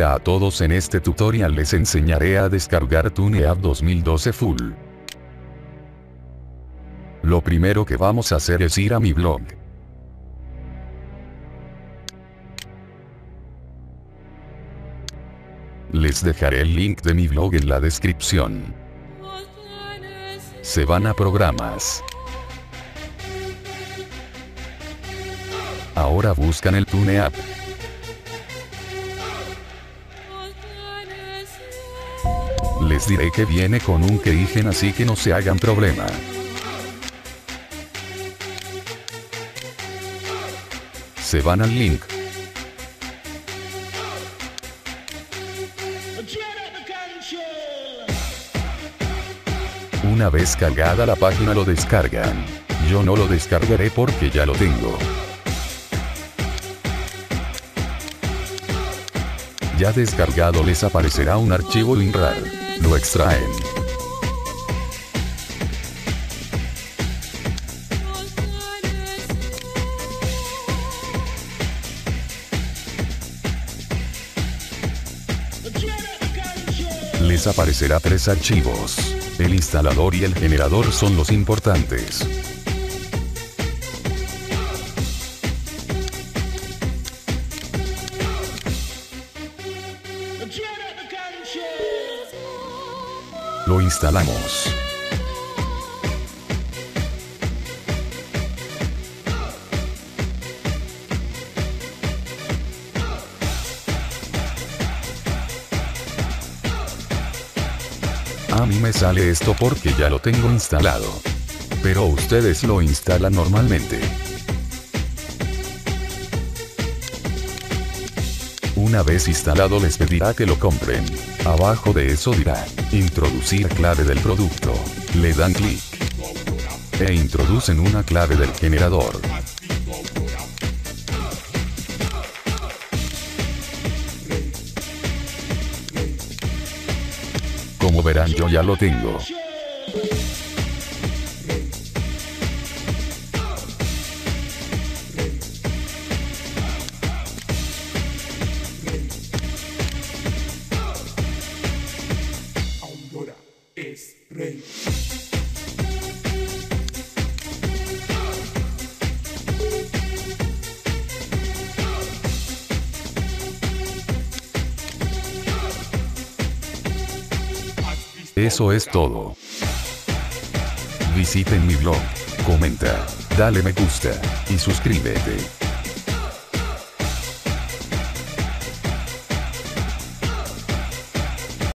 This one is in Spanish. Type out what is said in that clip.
Hola a todos en este tutorial les enseñaré a descargar TuneApp 2012 Full. Lo primero que vamos a hacer es ir a mi blog. Les dejaré el link de mi blog en la descripción. Se van a programas. Ahora buscan el TuneApp. Les diré que viene con un keygen así que no se hagan problema. Se van al link. Una vez cargada la página lo descargan. Yo no lo descargaré porque ya lo tengo. Ya descargado les aparecerá un archivo WinRAR. Lo extraen. Les aparecerá tres archivos. El instalador y el generador son los importantes. Lo instalamos. A mí me sale esto porque ya lo tengo instalado. Pero ustedes lo instalan normalmente. Una vez instalado les pedirá que lo compren. Abajo de eso dirá, introducir clave del producto. Le dan clic. E introducen una clave del generador. Como verán yo ya lo tengo. Eso es todo. Visiten mi blog, comenta, dale me gusta, y suscríbete.